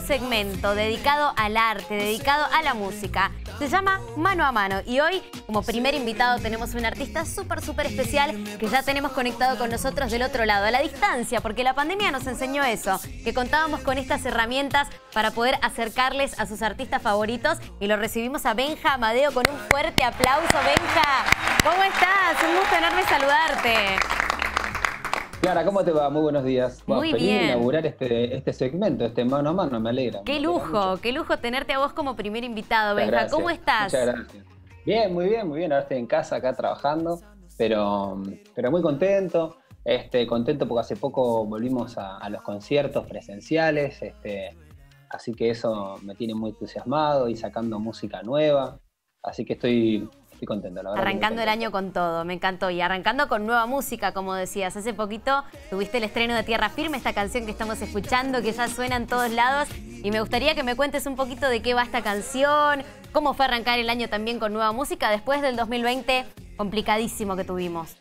segmento dedicado al arte, dedicado a la música. Se llama Mano a Mano y hoy como primer invitado tenemos un artista súper, súper especial que ya tenemos conectado con nosotros del otro lado, a la distancia, porque la pandemia nos enseñó eso, que contábamos con estas herramientas para poder acercarles a sus artistas favoritos y lo recibimos a Benja Amadeo con un fuerte aplauso. Benja, ¿cómo estás? Un gusto enorme saludarte. Clara, ¿cómo te va? Muy buenos días. Muy feliz bien. de inaugurar este, este segmento, este mano a mano, me alegra. Qué me lujo, qué lujo tenerte a vos como primer invitado, Muchas Benja. gracias, ¿Cómo estás? Muchas gracias. Bien, muy bien, muy bien. Ahora estoy en casa acá trabajando, pero, pero muy contento. Este, contento porque hace poco volvimos a, a los conciertos presenciales, este, así que eso me tiene muy entusiasmado y sacando música nueva. Así que estoy, estoy contento, la verdad. Arrancando el año con todo, me encantó. Y arrancando con nueva música, como decías. Hace poquito tuviste el estreno de Tierra Firme, esta canción que estamos escuchando, que ya suena en todos lados. Y me gustaría que me cuentes un poquito de qué va esta canción, cómo fue arrancar el año también con nueva música después del 2020 complicadísimo que tuvimos.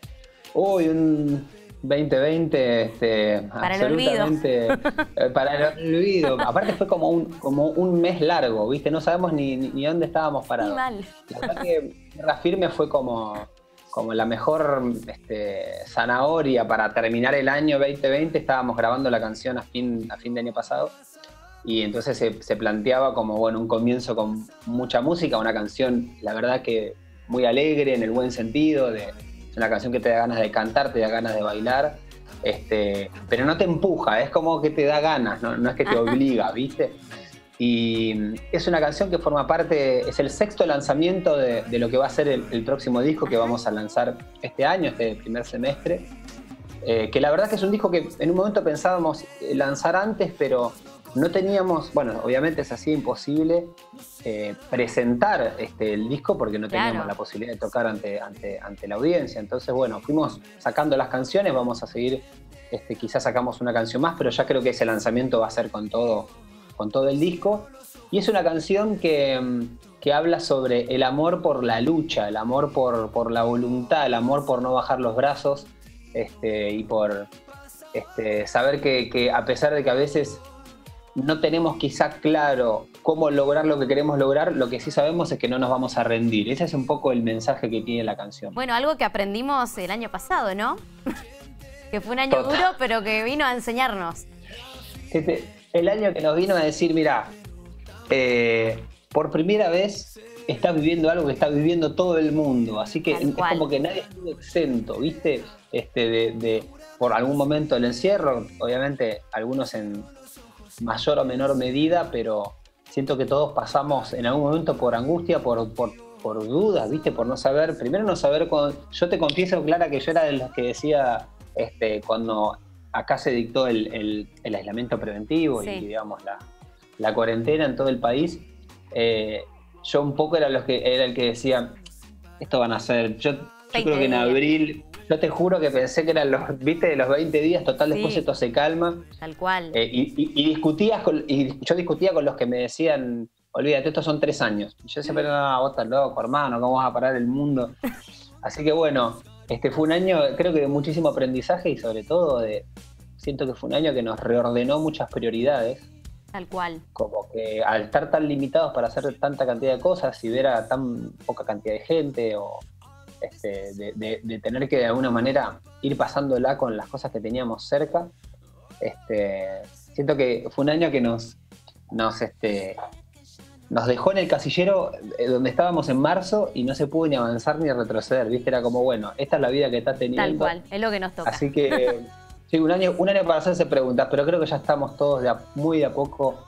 Uy, un 2020, este, Para el olvido. absolutamente eh, para el olvido. Aparte fue como un, como un mes largo, ¿viste? No sabemos ni, ni, ni dónde estábamos parados. Muy mal. La verdad que Tierra Firme fue como, como la mejor este, zanahoria para terminar el año 2020. Estábamos grabando la canción a fin, a fin de año pasado. Y entonces se, se planteaba como bueno, un comienzo con mucha música, una canción, la verdad que muy alegre en el buen sentido, de, es una canción que te da ganas de cantar, te da ganas de bailar, este, pero no te empuja, es como que te da ganas, no, no es que te obliga, ¿viste? Y es una canción que forma parte, es el sexto lanzamiento de, de lo que va a ser el, el próximo disco que vamos a lanzar este año, este primer semestre. Eh, que la verdad que es un disco que en un momento pensábamos eh, lanzar antes, pero no teníamos, bueno, obviamente es así imposible eh, presentar este, el disco porque no teníamos Claro. la posibilidad de tocar ante, ante, ante la audiencia. Entonces, bueno, fuimos sacando las canciones, vamos a seguir, este, quizás sacamos una canción más, pero ya creo que ese lanzamiento va a ser con todo, con todo el disco. Y es una canción que, mm, que habla sobre el amor por la lucha, el amor por, por la voluntad, el amor por no bajar los brazos este, y por este, saber que, que a pesar de que a veces no tenemos quizá claro cómo lograr lo que queremos lograr, lo que sí sabemos es que no nos vamos a rendir. Ese es un poco el mensaje que tiene la canción. Bueno, algo que aprendimos el año pasado, ¿no? que fue un año Total. duro, pero que vino a enseñarnos. Este, el año que nos vino a decir, mira, eh, por primera vez estás viviendo algo que está viviendo todo el mundo, así que es como que nadie estuvo exento, ¿viste? Este, de, de- por algún momento del encierro, obviamente algunos en mayor o menor medida, pero siento que todos pasamos en algún momento por angustia, por, por, por dudas, ¿viste? Por no saber, primero no saber, cuando, yo te confieso, Clara, que yo era de los que decía, este, cuando acá se dictó el, el- el aislamiento preventivo Sí. y, digamos, la, la cuarentena en todo el país, eh, yo un poco era, los que, era el que decía, esto van a ser, yo, yo 20 creo que en abril, yo te juro que pensé que eran los, viste, de los 20 días, total, después Sí. esto se calma. Tal cual. Eh, y, y- y discutías con, y yo discutía con los que me decían, olvídate, estos son tres años. Y yo pero no, vos estás loco, hermano, ¿cómo vas a parar el mundo? Así que bueno, este fue un año, creo que de muchísimo aprendizaje y sobre todo de, siento que fue un año que nos reordenó muchas prioridades, Tal cual. como que al estar tan limitados para hacer tanta cantidad de cosas y ver a tan poca cantidad de gente o este, de, de- de tener que de alguna manera ir pasándola con las cosas que teníamos cerca, este, siento que fue un año que nos, nos, este, nos dejó en el casillero eh, donde estábamos en marzo y no se pudo ni avanzar ni retroceder, ¿viste? Era como, bueno, esta es la vida que estás teniendo. Tal cual. Es lo que nos toca. Así que sí, un año, un año para hacerse preguntas, pero creo que ya estamos todos de a- muy de a poco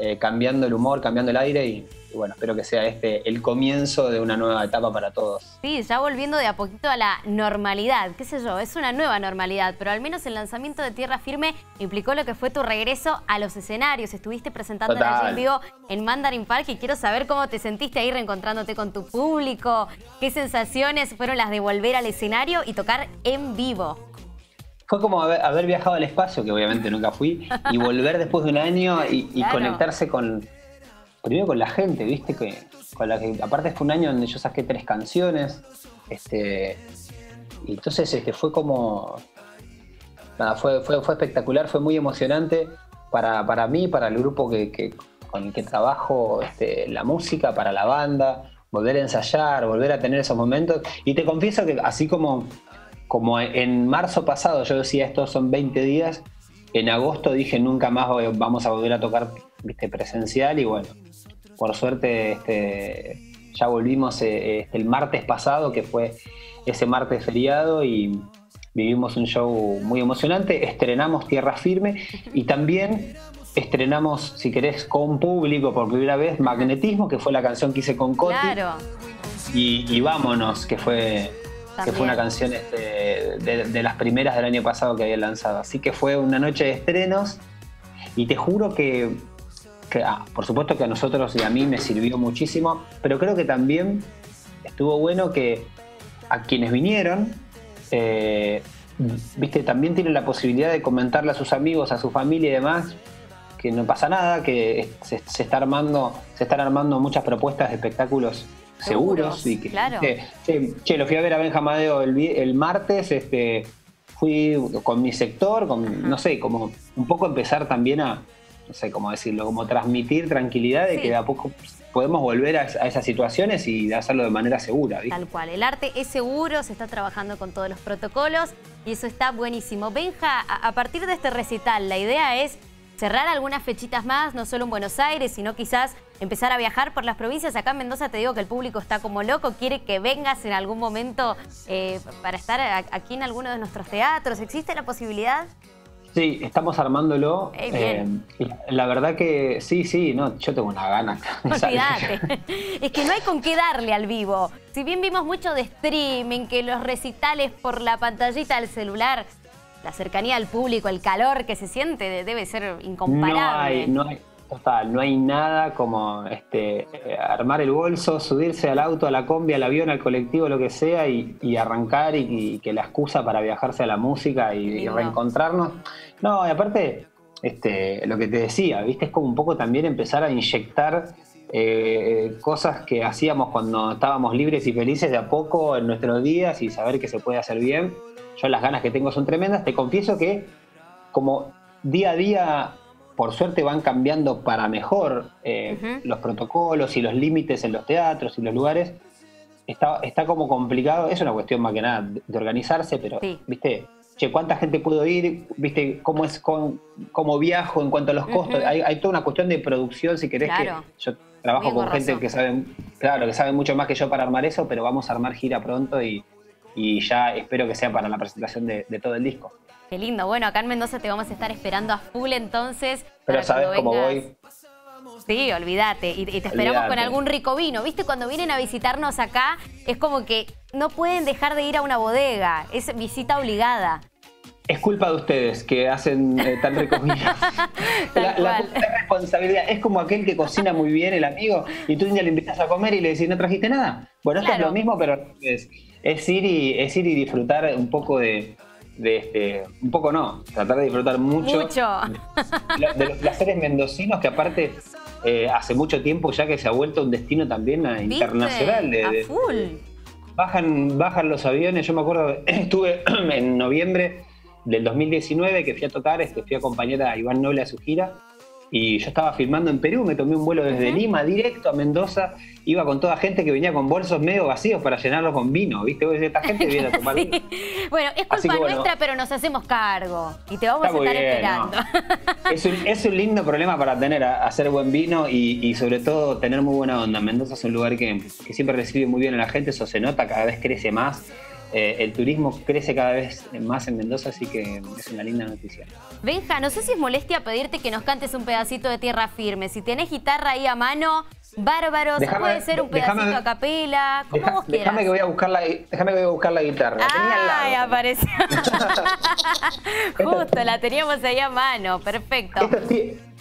eh, cambiando el humor, cambiando el aire y, y bueno, espero que sea este el comienzo de una nueva etapa para todos. Sí, ya volviendo de a poquito a la normalidad, qué sé yo, es una nueva normalidad, pero al menos el lanzamiento de Tierra Firme implicó lo que fue tu regreso a los escenarios. Estuviste presentando en vivo en Mandarin Park y quiero saber cómo te sentiste ahí reencontrándote con tu público, qué sensaciones fueron las de volver al escenario y tocar en vivo. Fue como haber, haber viajado al espacio, que obviamente nunca fui, y volver después de un año y, y Claro. conectarse con, primero con la gente, ¿viste? Que, con la que, aparte fue un año donde yo saqué tres canciones, este, y entonces este, fue como, nada, fue, fue, fue espectacular, fue muy emocionante. para, para mí, para el grupo que, con el que trabajo este, la música, para la banda, volver a ensayar, volver a tener esos momentos. Y te confieso que así como, como en marzo pasado yo decía estos son 20 días, en agosto dije nunca más vamos a volver a tocar ¿viste? presencial y bueno, por suerte este, ya volvimos eh, este, el martes pasado, que fue ese martes feriado y vivimos un show muy emocionante, estrenamos Tierra Firme y también estrenamos, si querés, con público por primera vez Magnetismo, que fue la canción que hice con Coti. Claro. Y, Vámonos, que fue, que fue una canción este, de, las primeras del año pasado que había lanzado. Así que fue una noche de estrenos y te juro que, ah, por supuesto que a nosotros y a mí me sirvió muchísimo, pero creo que también estuvo bueno que a quienes vinieron, eh, viste, también tienen la posibilidad de comentarle a sus amigos, a su familia y demás, que no pasa nada, que se, está armando, se están armando muchas propuestas de espectáculos seguros, y que claro. che, lo fui a ver a Benjamadeo el, el martes, este fui con mi sector, con, no sé, como un poco empezar también a, no sé cómo decirlo, como transmitir tranquilidad de que de a poco podemos volver a, esas situaciones y hacerlo de manera segura. Tal cual, el arte es seguro, se está trabajando con todos los protocolos y eso está buenísimo. Benja, a partir de este recital, la idea es cerrar algunas fechitas más, no solo en Buenos Aires, sino quizás empezar a viajar por las provincias. Acá en Mendoza te digo que el público está como loco, quiere que vengas en algún momento eh, para estar aquí en alguno de nuestros teatros. ¿Existe la posibilidad? Sí, estamos armándolo. Eh, la verdad que sí, sí, no, yo tengo una gana. Olvídate. es que no hay con qué darle al vivo. Si bien vimos mucho de streaming, que los recitales por la pantallita del celular la cercanía al público, el calor que se siente debe ser incomparable. No hay, no hay, total, no hay nada como este, armar el bolso, subirse al auto, a la combi, al avión, al colectivo, lo que sea, y, arrancar y, que la excusa para viajarse a la música y, reencontrarnos. No, y aparte, este, lo que te decía, viste, es como un poco también empezar a inyectar eh, cosas que hacíamos cuando estábamos libres y felices de a poco en nuestros días y saber que se puede hacer bien yo las ganas que tengo son tremendas. Te confieso que como día a día, por suerte, van cambiando para mejor eh, los protocolos y los límites en los teatros y los lugares, está, está como complicado. Es una cuestión más que nada de organizarse, pero, ¿viste? Che, ¿cuánta gente puedo ir? ¿Viste cómo es con, cómo viajo en cuanto a los costos? hay, toda una cuestión de producción, si querés que yo trabajo con gente que sabe, claro, que sabe mucho más que yo para armar eso, pero vamos a armar gira pronto y, y ya espero que sea para la presentación de, todo el disco. Qué lindo. Bueno, acá en Mendoza te vamos a estar esperando a full entonces. Pero sabes cómo voy. Sí, olvídate. Y, te esperamos con algún rico vino. ¿Viste? Cuando vienen a visitarnos acá, es como que no pueden dejar de ir a una bodega. Es visita obligada. Es culpa de ustedes que hacen eh, tan ricos vinos. la, responsabilidad es como aquel que cocina muy bien, el amigo, y tú ya le invitas a comer y le decís, ¿no trajiste nada? Bueno, esto es lo mismo, pero es, es ir y, es ir y disfrutar un poco de, este, un poco no, tratar de disfrutar mucho, De, los placeres mendocinos que aparte eh, hace mucho tiempo ya que se ha vuelto un destino también internacional. De, bajan, bajan los aviones, yo me acuerdo, estuve en noviembre del 2019 que fui a tocar, este, fui a acompañar a Iván Noble a su gira y yo estaba filmando en Perú, me tomé un vuelo desde Lima directo a Mendoza, iba con toda gente que venía con bolsos medio vacíos para llenarlos con vino, ¿viste? Esta gente viene a tomar vino. Bueno, es culpa nuestra, pero nos hacemos cargo y te vamos a estar esperando. Es, un, lindo problema para tener, hacer buen vino y, sobre todo tener muy buena onda. Mendoza es un lugar que, que siempre recibe muy bien a la gente, eso se nota, cada vez crece más. Eh, el turismo crece cada vez más en Mendoza, así que es una linda noticia. Benja, no sé si es molestia pedirte que nos cantes un pedacito de tierra firme. Si tenés guitarra ahí a mano, bárbaro, puede ser un pedacito a capela, como vos quieras. Déjame que voy a buscar la, déjame que voy a buscar la guitarra. Ay, apareció. Justo, la teníamos ahí a mano, perfecto.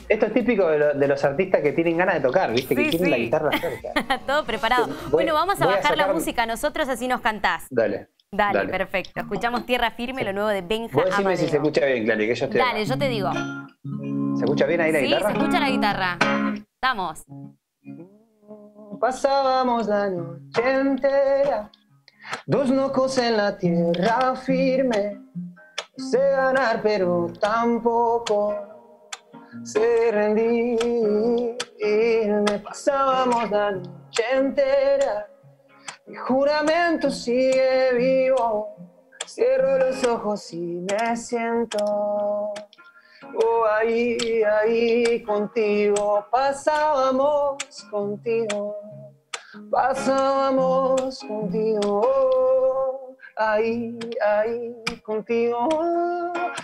Esto es típico de, los artistas que tienen ganas de tocar, ¿viste? que tienen la guitarra cerca. Todo preparado. bueno, vamos a bajar la música nosotros, así nos cantás. Dale. Dale, perfecto. Escuchamos Tierra Firme, lo nuevo de Benja Vos decime si se escucha bien, Clary, que yo estoy Dale, yo te digo. ¿Se escucha bien ahí la guitarra? Sí, se escucha la guitarra. Vamos. Pasábamos la noche entera, dos locos en la tierra firme. sé ganar, pero tampoco se rendí y me pasábamos la noche entera. Mi juramento sigue vivo, cierro los ojos y me siento. Oh, ahí, ahí contigo, pasábamos contigo, pasábamos contigo. Oh, ahí, ahí contigo,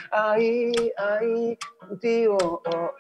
ahí, ahí contigo. Oh,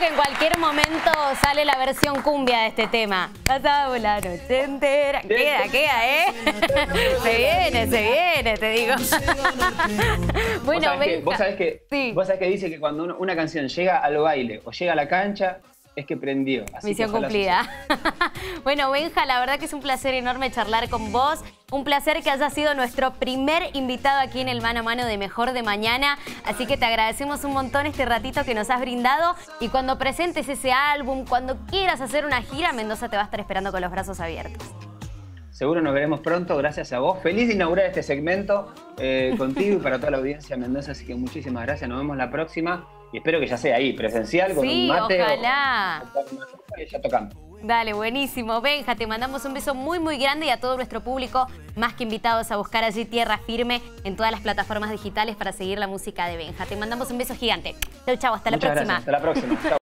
que en cualquier momento sale la versión cumbia de este tema. Pasado la noche entera. Queda, queda, ¿eh? se viene, se viene, te digo. bueno, ¿Vos sabés, que, vos sabés que dice que cuando una canción llega al baile o llega a la cancha, es que prendió. Misión cumplida. bueno, Benja, la verdad que es un placer enorme charlar con vos. Un placer que hayas sido nuestro primer invitado aquí en el Mano a Mano de Mejor de Mañana. Así que te agradecemos un montón este ratito que nos has brindado. Y cuando presentes ese álbum, cuando quieras hacer una gira, Mendoza te va a estar esperando con los brazos abiertos. Seguro nos veremos pronto, gracias a vos. Feliz de inaugurar este segmento eh, contigo y para toda la audiencia Mendoza, así que muchísimas gracias. Nos vemos la próxima y espero que ya sea ahí, presencial, con un mate. ojalá. ya tocando. Dale, buenísimo. Benja, te mandamos un beso muy, muy grande y a todo nuestro público, más que invitados a buscar allí Tierra Firme en todas las plataformas digitales para seguir la música de Benja. Te mandamos un beso gigante. Chau, chau, hasta la próxima. hasta la próxima.